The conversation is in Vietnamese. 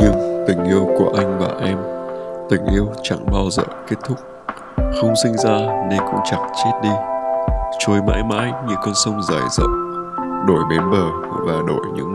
Nhưng tình yêu của anh và em, Tình yêu chẳng bao giờ kết thúc. Không sinh ra nên cũng chẳng chết đi. Trôi mãi mãi như con sông dài rộng, Đổi bến bờ và đổi những